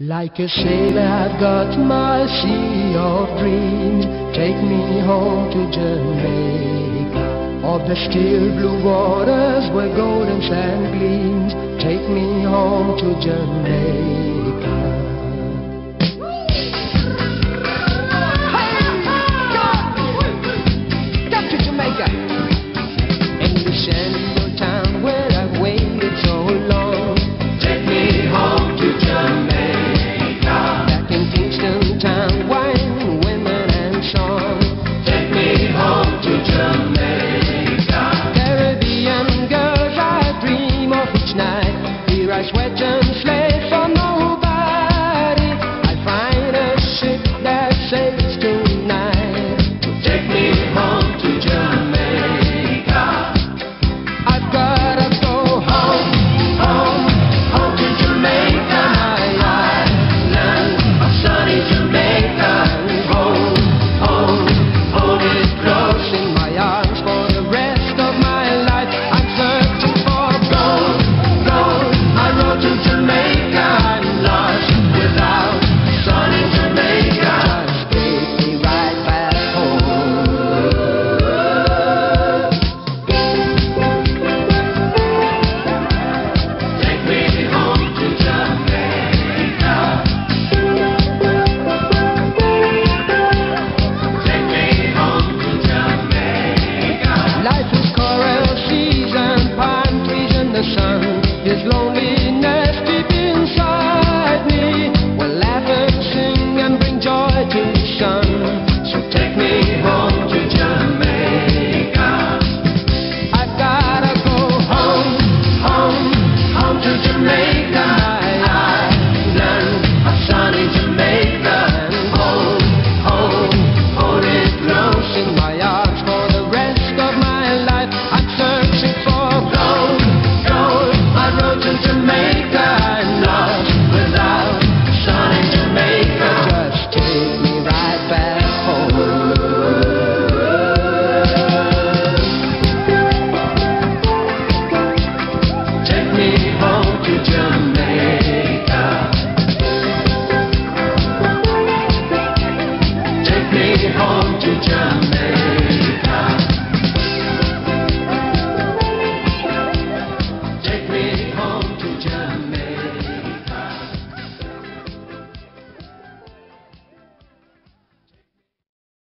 Like a sailor I've got my sea of dreams. Take me home to Jamaica. Of the still blue waters where golden sand gleams. Take me home to Jamaica. is low. home to Germany.